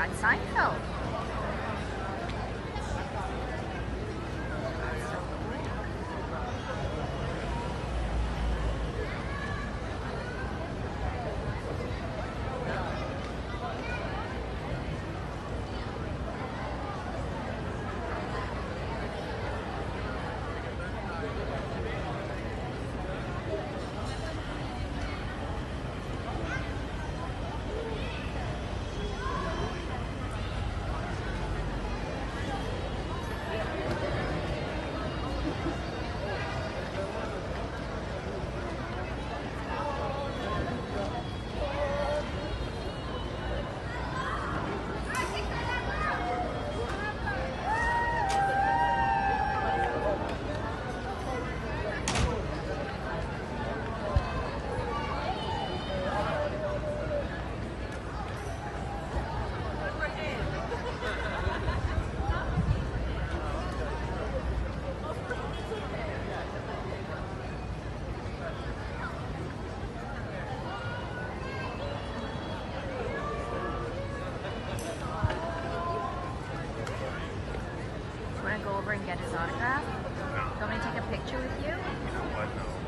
on Seinfeld. go over and get his autograph? No. Do you want me to take a picture with you? You know what? No.